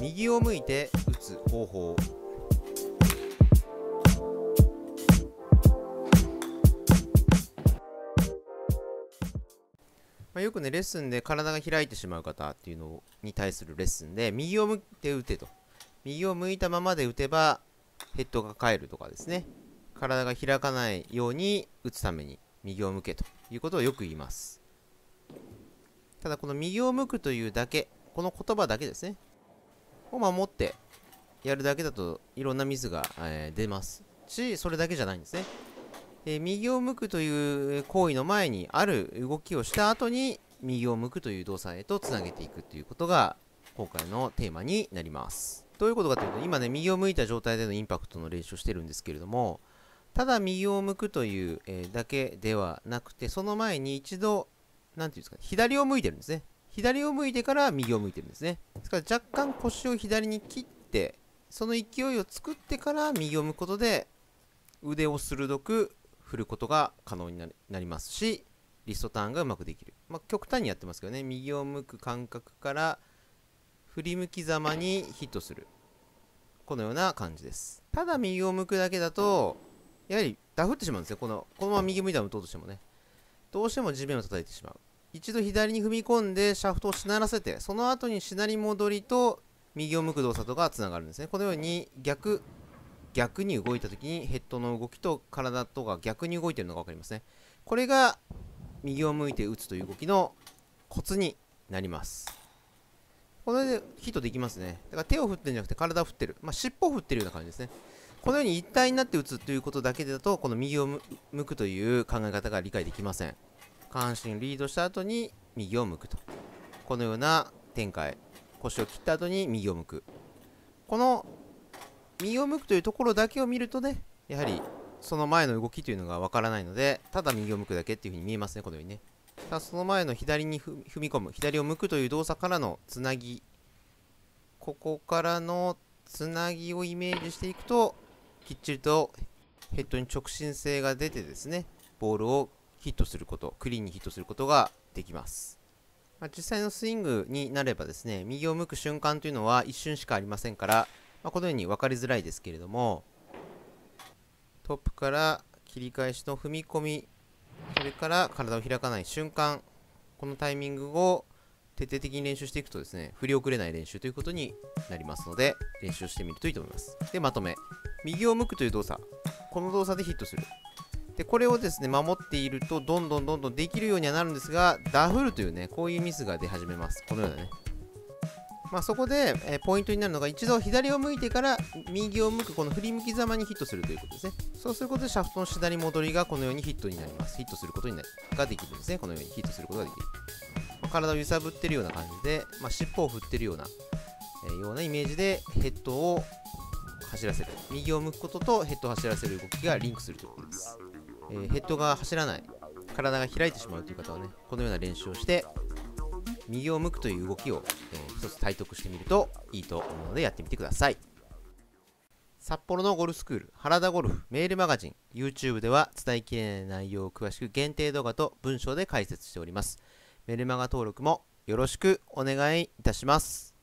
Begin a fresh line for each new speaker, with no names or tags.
右を向いて打つ方法。まあ、よくねレッスンで体が開いてしまう方っていうのに対するレッスンで右を向いて打てと。右を向いたままで打てばヘッドが返るとかですね。体が開かないように打つために右を向けということをよく言います。ただこの右を向くというだけこの言葉だけですね。を守ってやるだけだといろんなミスが、えー、出ます。しそれだけじゃないんですね。え右を向くという行為の前にある動きをした後に右を向くという動作へとつなげていくということが今回のテーマになります。どういうことかというと今ね右を向いた状態でのインパクトの練習をしてるんですけれどもただ右を向くという、え、だけではなくてその前に一度何て言うんですか左を向いてるんですね。左を向いてから右を向いてるんですね。ですから若干腰を左に切ってその勢いを作ってから右を向くことで腕を鋭く振ることが可能になりますしリストターンがうまくできる、まあ、極端にやってますけどね。右を向く感覚から振り向きざまにヒットする。このような感じです。ただ右を向くだけだとやはりダフってしまうんですよこのこのまま右向いたら打とうとしてもね。どうしても地面を叩いてしまう。一度左に踏み込んでシャフトをしならせてその後にしなり戻りと右を向く動作とかつながるんですね。このように逆逆に動いた時にヘッドの動きと体とが逆に動いてるのが分かりますね。これが右を向いて打つという動きのコツになります。これでヒットできますね。だから手を振ってるんじゃなくて体を振ってる、まあ、尻尾を振ってるような感じですね。このように一体になって打つということだけだとこの右を向くという考え方が理解できません。下半身リードした後に右を向くと。このような展開腰を切った後に右を向く。この右を向くというところだけを見るとねやはりその前の動きというのがわからないのでただ右を向くだけっていう風に見えますねこのようにね。ただその前の左に踏み込む左を向くという動作からのつなぎ。ここからのつなぎをイメージしていくときっちりとヘッドに直進性が出てですねボールをヒットすることクリーンにヒットすることができます、まあ、実際のスイングになればですね右を向く瞬間というのは一瞬しかありませんからまあ、このように分かりづらいですけれどもトップから切り返しの踏み込みそれから体を開かない瞬間このタイミングを徹底的に練習していくとですね振り遅れない練習ということになりますので練習してみるといいと思います。でまとめ。右を向くという動作。この動作でヒットする。でこれをですね守っているとどんどんどんどんできるようにはなるんですがダフルというねこういうミスが出始めます。このようなね。まあ、そこで、えー、ポイントになるのが一度左を向いてから右を向くこの振り向きざまにヒットするということですね。そうすることでシャフトの下に戻りがこのようにヒットになります。ヒットすることになができるんですね。このようにヒットすることができる、まあ、体を揺さぶってるような感じで、まあ、尻尾を振ってるような、えー、ようなイメージでヘッドを走らせる。右を向くこととヘッドを走らせる動きがリンクするということです、えー、ヘッドが走らない体が開いてしまうという方はねこのような練習をして右を向くという動きを、えー、一つ体得してみるといいと思うのでやってみてください。札幌のゴルフスクール原田ゴルフメールマガジン YouTube では伝えきれない内容を詳しく限定動画と文章で解説しております。メルマガ登録もよろしくお願いいたします。